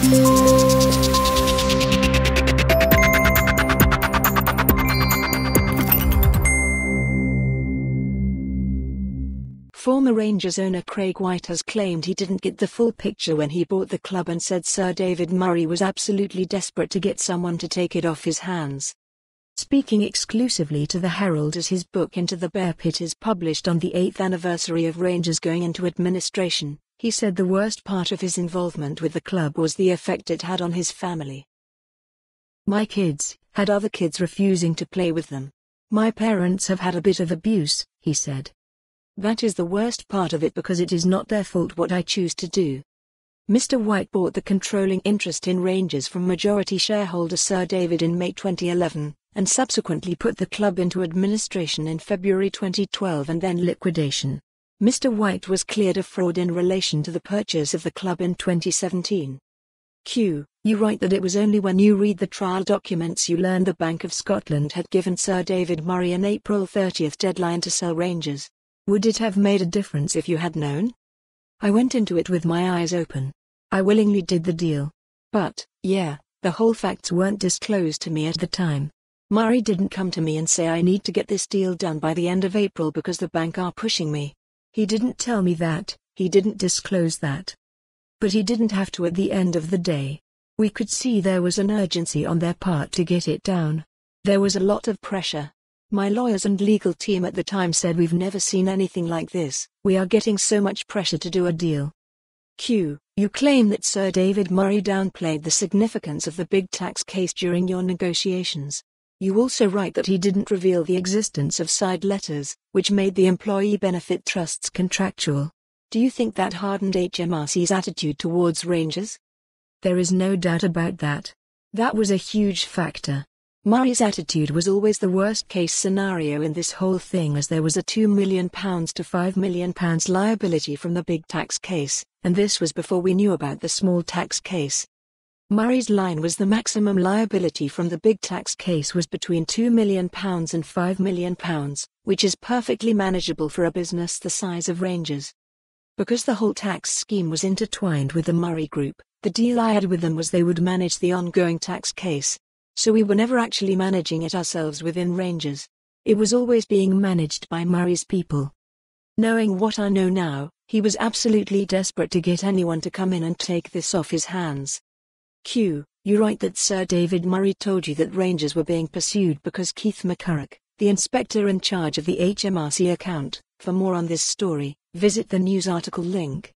Former Rangers owner Craig Whyte has claimed he didn't get the full picture when he bought the club and said Sir David Murray was absolutely desperate to get someone to take it off his hands. Speaking exclusively to the Herald as his book Into the Bear Pit is published on the 8th anniversary of Rangers going into administration, he said the worst part of his involvement with the club was the effect it had on his family. My kids had other kids refusing to play with them. My parents have had a bit of abuse, he said. That is the worst part of it because it is not their fault what I choose to do. Mr. Whyte bought the controlling interest in Rangers from majority shareholder Sir David in May 2011, and subsequently put the club into administration in February 2012 and then liquidation. Mr. Whyte was cleared of fraud in relation to the purchase of the club in 2017. Q. You write that it was only when you read the trial documents you learned the Bank of Scotland had given Sir David Murray an April 30th deadline to sell Rangers. Would it have made a difference if you had known? I went into it with my eyes open. I willingly did the deal. But, yeah, the whole facts weren't disclosed to me at the time. Murray didn't come to me and say I need to get this deal done by the end of April because the bank are pushing me. He didn't tell me that, he didn't disclose that. But he didn't have to at the end of the day. We could see there was an urgency on their part to get it down. There was a lot of pressure. My lawyers and legal team at the time said we've never seen anything like this, we are getting so much pressure to do a deal. Q. You claim that Sir David Murray downplayed the significance of the big tax case during your negotiations. You also write that he didn't reveal the existence of side letters, which made the employee benefit trusts contractual. Do you think that hardened HMRC's attitude towards Rangers? There is no doubt about that. That was a huge factor. Murray's attitude was always the worst case scenario in this whole thing as there was a £2 million to £5 million liability from the big tax case, and this was before we knew about the small tax case. Murray's line was the maximum liability from the big tax case was between £2 million and £5 million, which is perfectly manageable for a business the size of Rangers. Because the whole tax scheme was intertwined with the Murray Group, the deal I had with them was they would manage the ongoing tax case, so we were never actually managing it ourselves within Rangers. It was always being managed by Murray's people. Knowing what I know now, he was absolutely desperate to get anyone to come in and take this off his hands. Q. You write that Sir David Murray told you that Rangers were being pursued because Keith McCurroch, the inspector in charge of the HMRC account. For more on this story, visit the news article link.